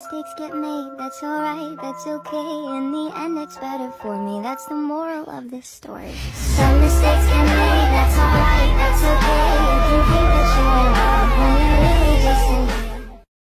Mistakes get made, that's alright, that's okay. In the end, it's better for me. That's the moral of this story. Some